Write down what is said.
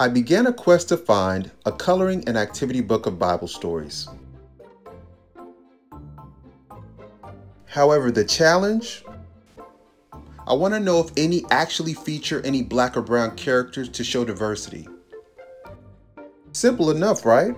I began a quest to find a coloring and activity book of Bible stories. However, the challenge I want to know if any actually feature any black or brown characters to show diversity. Simple enough, right?